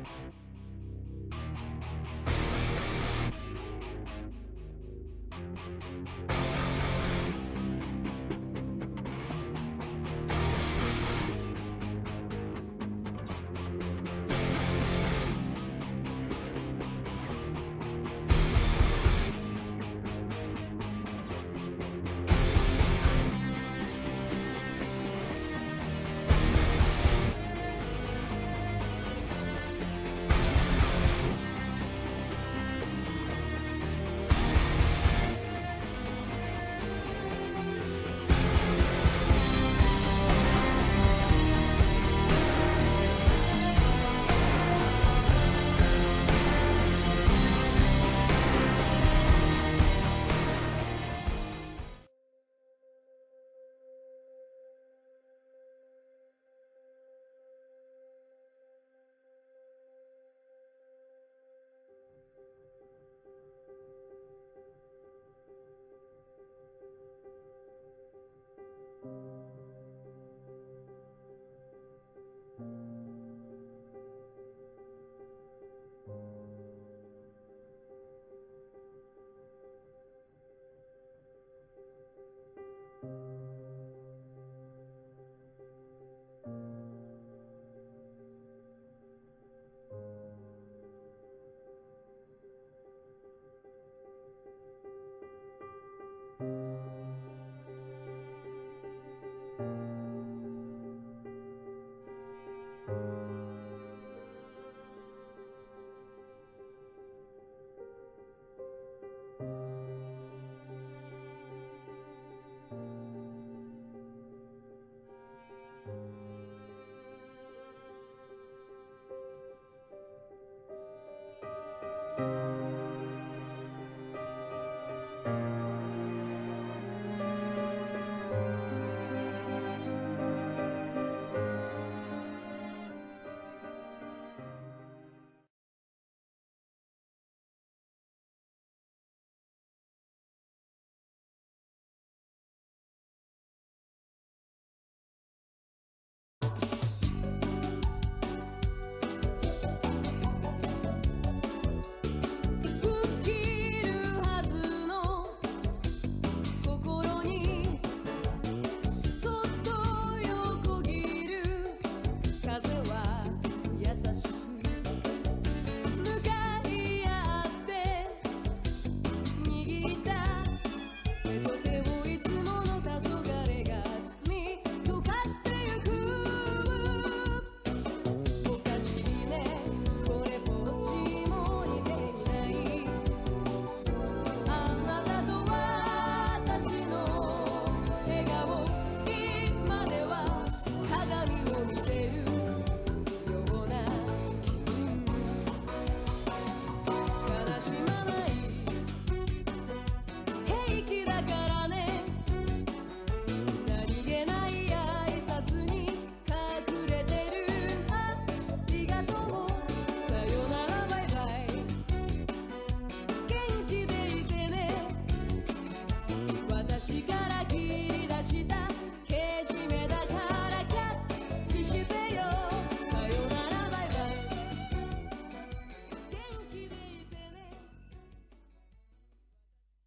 you